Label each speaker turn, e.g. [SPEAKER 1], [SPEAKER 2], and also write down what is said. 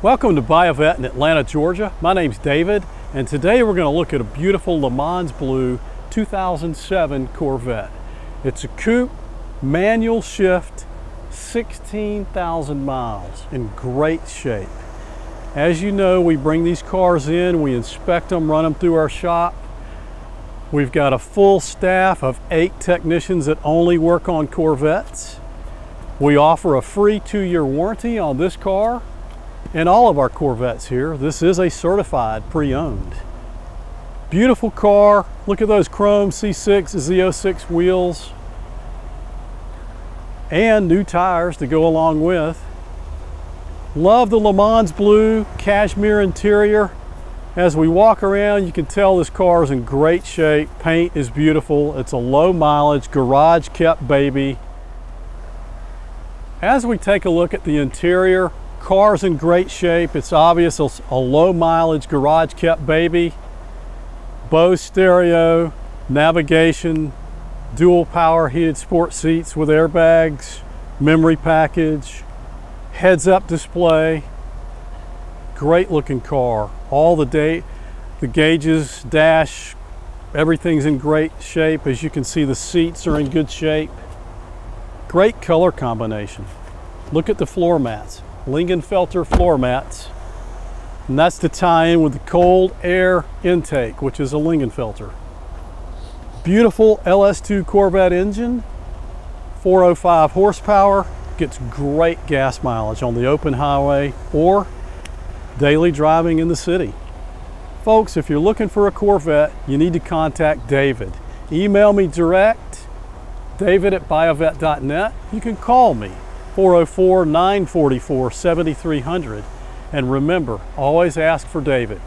[SPEAKER 1] Welcome to Buy a Vette in Atlanta, Georgia. My name's David, and today we're going to look at a beautiful Le Mans Blue 2007 Corvette. It's a coupe, manual shift, 16,000 miles, in great shape. As you know, we bring these cars in, we inspect them, run them through our shop. We've got a full staff of eight technicians that only work on Corvettes. We offer a free two-year warranty on this car in all of our Corvettes here. This is a certified pre-owned. Beautiful car. Look at those chrome C6 Z06 wheels and new tires to go along with. Love the Le Mans blue cashmere interior. As we walk around, you can tell this car is in great shape. Paint is beautiful. It's a low mileage, garage kept baby. As we take a look at the interior, Car's in great shape. It's obvious a, a low mileage garage kept baby. Bose stereo, navigation, dual power heated sport seats with airbags, memory package, heads up display. Great looking car. All the date, the gauges, dash, everything's in great shape. As you can see, the seats are in good shape. Great color combination. Look at the floor mats. Lingenfelter floor mats. And that's to tie in with the cold air intake, which is a Lingenfelter. Beautiful LS2 Corvette engine, 405 horsepower, gets great gas mileage on the open highway or daily driving in the city. Folks, if you're looking for a Corvette, you need to contact David. Email me direct, david at buyavette.net. You can call me, 404 944 7300. And remember, always ask for David.